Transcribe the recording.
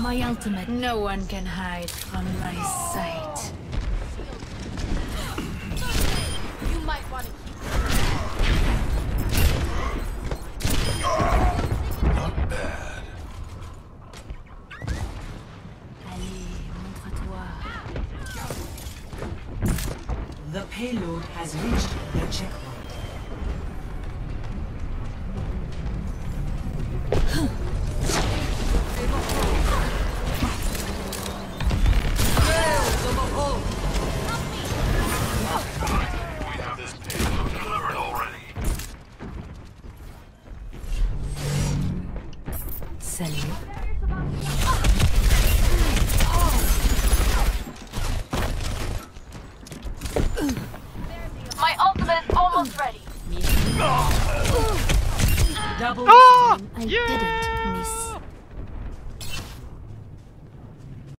My ultimate. No one can hide from my sight. You might want to keep Not bad. Allez, montre-toi. The payload has reached the checkpoint. Salut. My ultimate is almost ready. Ah! Double ah! I did it.